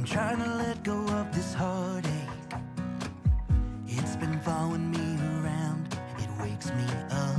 I'm trying to let go of this heartache. It's been following me around, it wakes me up.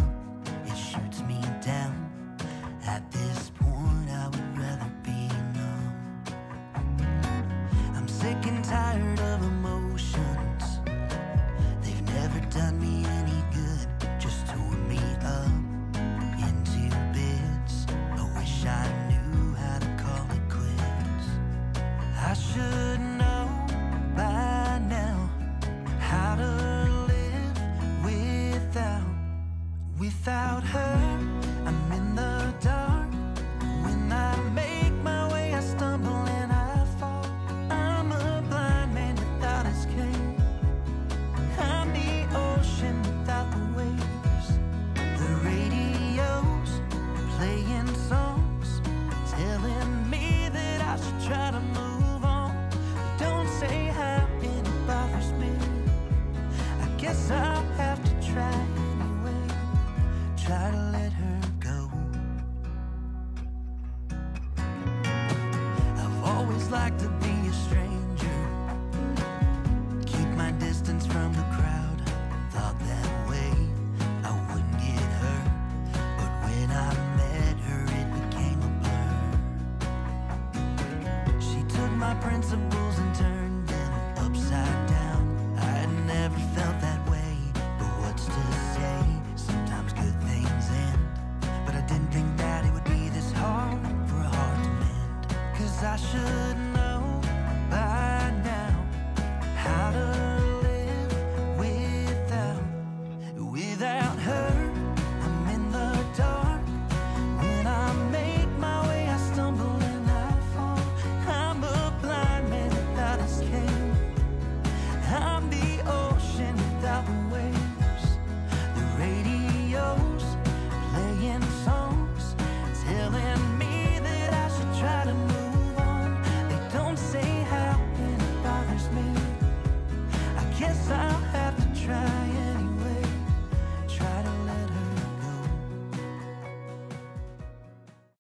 guess I'll have to try anyway. Try to let her go. I've always liked to